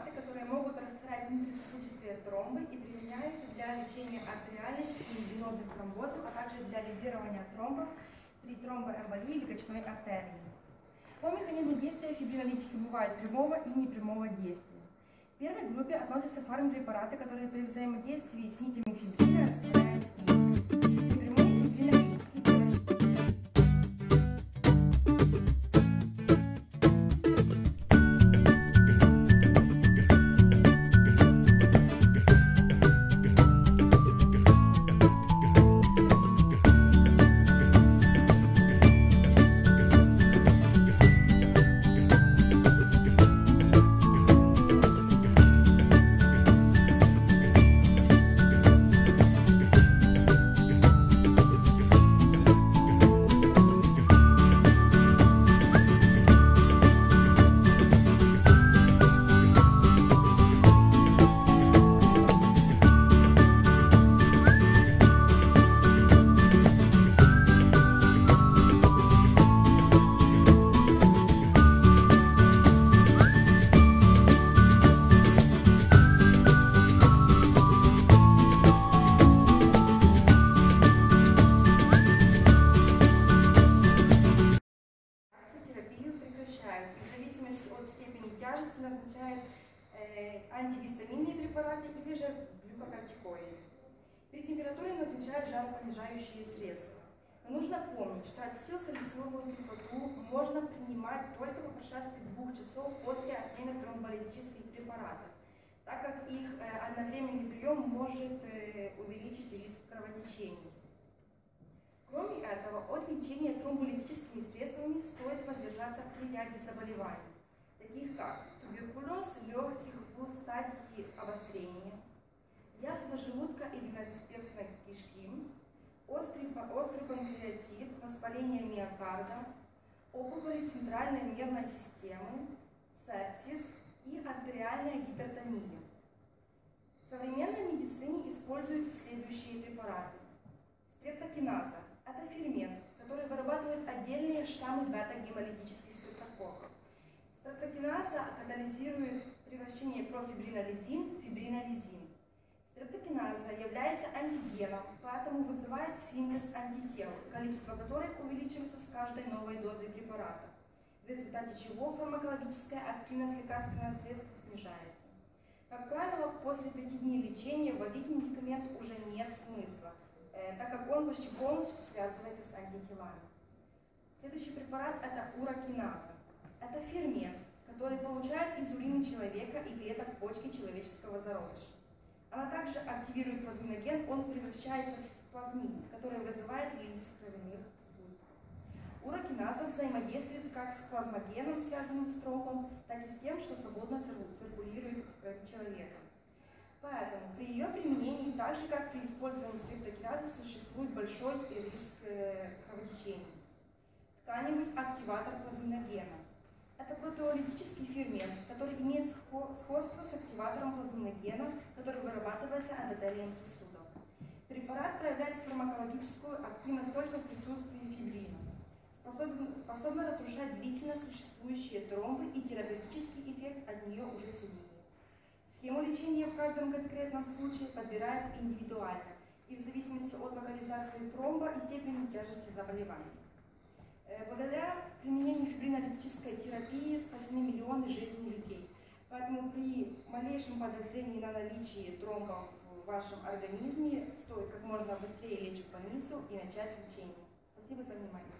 препараты, которые могут растворять внутрисосудистые тромбы и применяются для лечения артериальных и венозных тромбозов, а также для лизирования тромбов при тромбоэмболии легочной артерии. По механизму действия фибринолитики бывают прямого и непрямого действия. В первой группе относятся фармпрепараты, которые при взаимодействии с нитями фибрина назначают э, антигистаминные препараты или же глюкокортикоиды. При температуре назначают жаропонижающие средства. Но нужно помнить, что ацетилсалициловую кислоту можно принимать только по прошествии двух часов после отмены тромболитических препаратов, так как их э, одновременный прием может э, увеличить риск кровотечений. Кроме этого, от лечения тромболитическими средствами стоит воздержаться при ряде заболеваний, таких как туберкулез легких в стадии обострения, язва желудка и двенадцатиперстной кишки, острый, острый панкреатит, воспаление миокарда, опухоли центральной нервной системы, сепсис и артериальная гипертония. В современной медицине используются следующие препараты. Стрептокиназа – это фермент, который вырабатывает отдельные штаммы бета-гемолитических стрептококков. Стрептокиназа катализирует превращение профибринолизин в фибринолизин. Стрептокиназа является антигеном, поэтому вызывает синтез антител, количество которых увеличивается с каждой новой дозой препарата, в результате чего фармакологическая активность лекарственного средства снижается. Как правило, после пяти дней лечения вводить медикамент уже нет смысла, э, так как он почти полностью связывается с антителами. Следующий препарат – это урокиназа. Это фермент, который получает из урины человека и клеток почки человеческого зародыша. Она также активирует плазминоген, он превращается в плазмин, который вызывает лизис кровяных сгустков. Урокиназа взаимодействует как с плазмогеном, связанным с тромбом, так и с тем, что свободно циркулирует в крови человека. Поэтому при ее применении, так же как при использовании стрептокиназы, существует большой риск э, кровотечения. Тканевый активатор плазминогена. Это протеолитический фермент, который имеет сходство с активатором плазминогена, который вырабатывается эндотелием сосудов. Препарат проявляет фармакологическую активность только в присутствии фибрина. Способен, способна разрушать длительно существующие тромбы и терапевтический эффект от нее уже сильнее. Схему лечения в каждом конкретном случае подбирают индивидуально и в зависимости от локализации тромба и степени тяжести заболевания. Э, благодаря применению фибринолитической терапии спасены миллионы жизней людей. Поэтому при малейшем подозрении на наличие тромбов в вашем организме стоит как можно быстрее лечь в больницу и начать лечение. Спасибо за внимание.